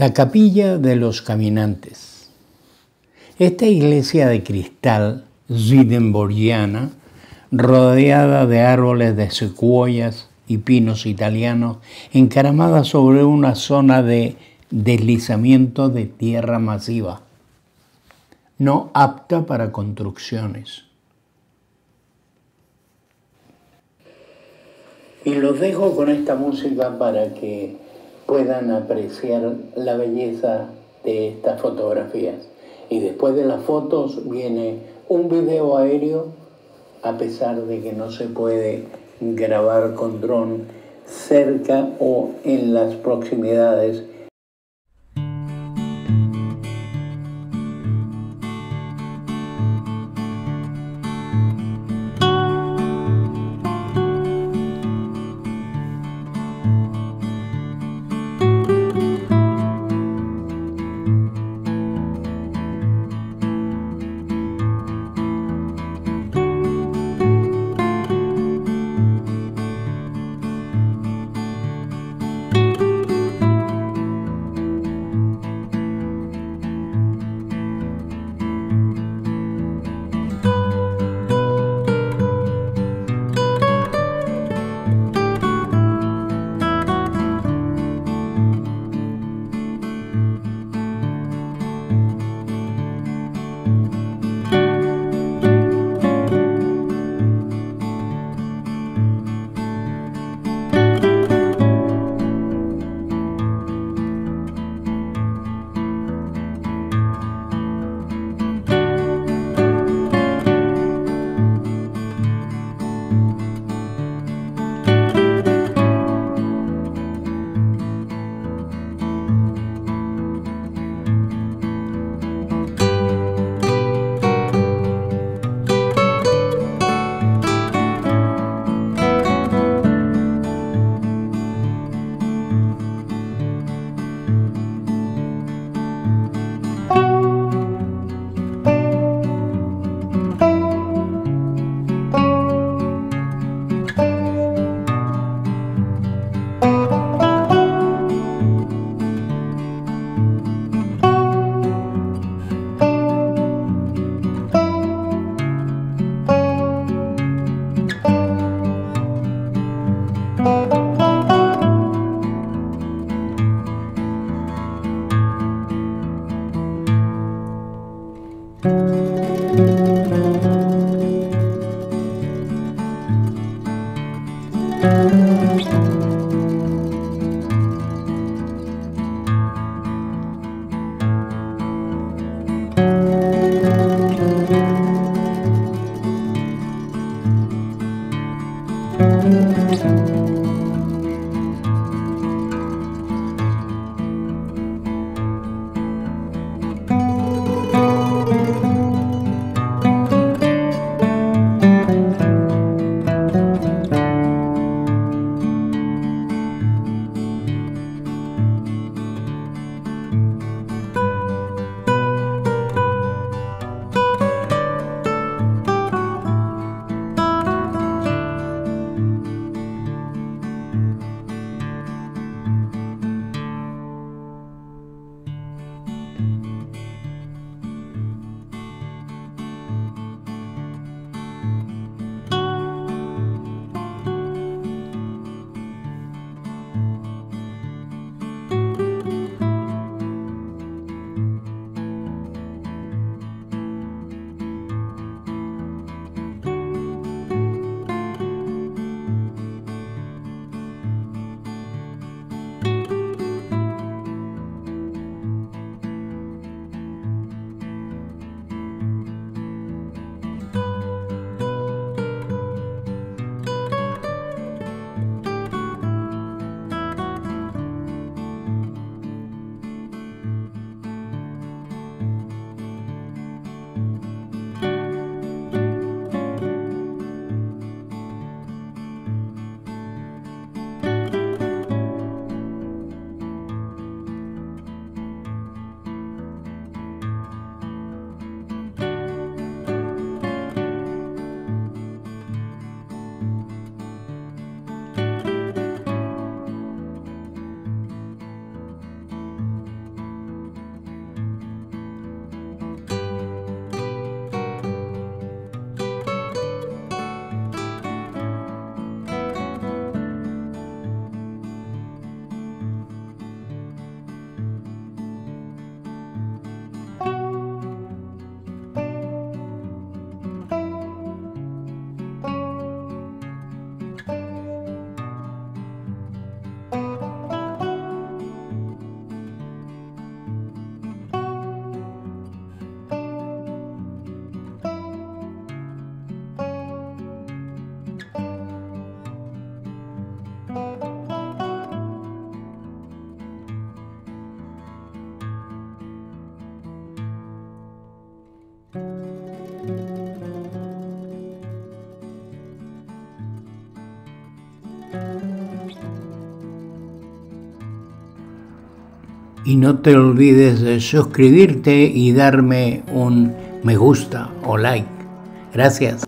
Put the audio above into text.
La capilla de los caminantes. Esta iglesia de cristal swedenborgiana, rodeada de árboles de secuoyas y pinos italianos, encaramada sobre una zona de deslizamiento de tierra masiva, no apta para construcciones. Y los dejo con esta música para que puedan apreciar la belleza de estas fotografías. Y después de las fotos viene un video aéreo, a pesar de que no se puede grabar con dron cerca o en las proximidades Música Y no te olvides de suscribirte y darme un me gusta o like. Gracias.